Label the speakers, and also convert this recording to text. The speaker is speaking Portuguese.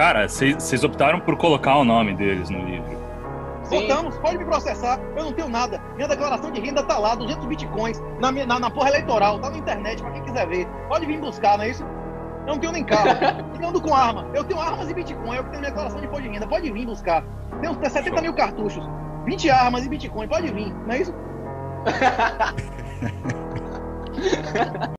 Speaker 1: Cara, vocês optaram por colocar o nome deles no livro.
Speaker 2: Votamos, pode me processar, eu não tenho nada. Minha declaração de renda tá lá, 200 bitcoins, na, minha, na, na porra eleitoral, tá na internet pra quem quiser ver. Pode vir buscar, não é isso? Eu não tenho nem carro, eu ando com arma. Eu tenho armas e bitcoin, eu tenho minha declaração de imposto de renda, pode vir buscar. Tenho 70 Show. mil cartuchos, 20 armas e bitcoin, pode vir, não é isso?